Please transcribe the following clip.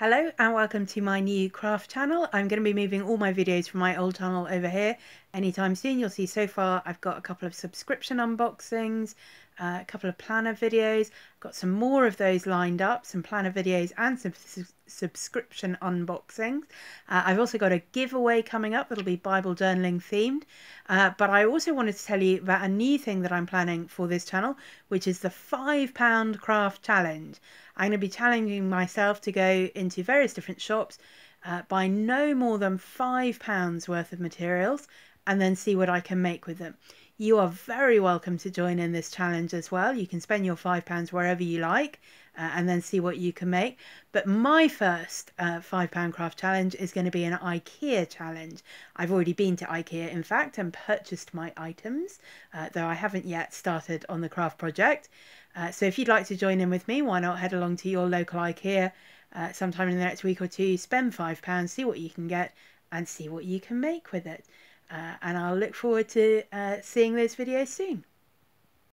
Hello and welcome to my new craft channel. I'm going to be moving all my videos from my old channel over here anytime soon. You'll see so far I've got a couple of subscription unboxings, uh, a couple of planner videos, got some more of those lined up, some planner videos and some subscription unboxings. Uh, I've also got a giveaway coming up that'll be Bible journaling themed. Uh, but I also wanted to tell you about a new thing that I'm planning for this channel, which is the £5 craft challenge. I'm going to be challenging myself to go into various different shops, uh, buy no more than £5 worth of materials, and then see what I can make with them. You are very welcome to join in this challenge as well. You can spend your £5 wherever you like uh, and then see what you can make. But my first uh, £5 craft challenge is going to be an IKEA challenge. I've already been to IKEA, in fact, and purchased my items, uh, though I haven't yet started on the craft project. Uh, so if you'd like to join in with me, why not head along to your local IKEA uh, sometime in the next week or two, spend £5, see what you can get, and see what you can make with it. Uh, and I'll look forward to uh, seeing those videos soon.